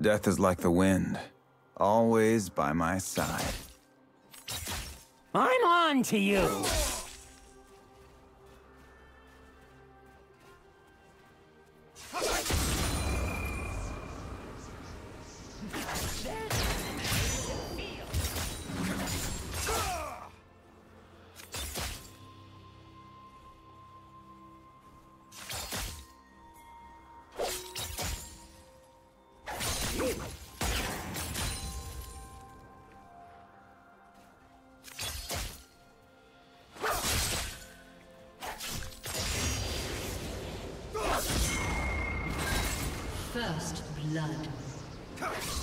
Death is like the wind, always by my side. I'm on to you! First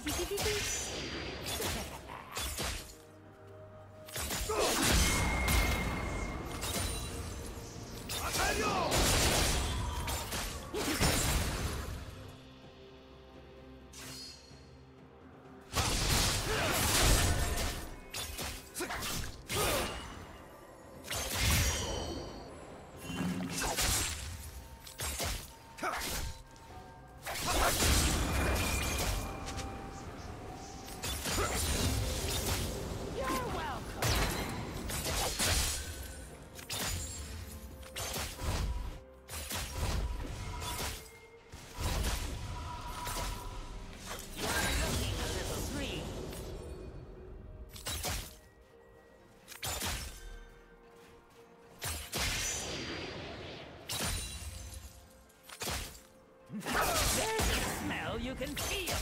blood. You can feel.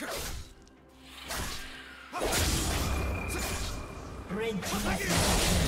Red team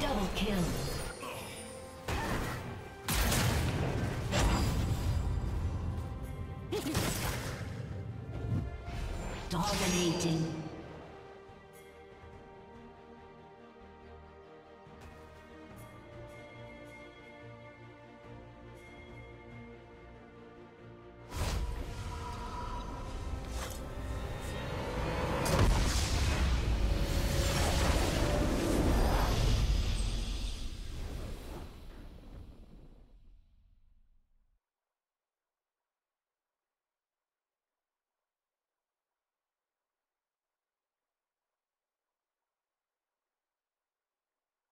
Double kill. Dominating.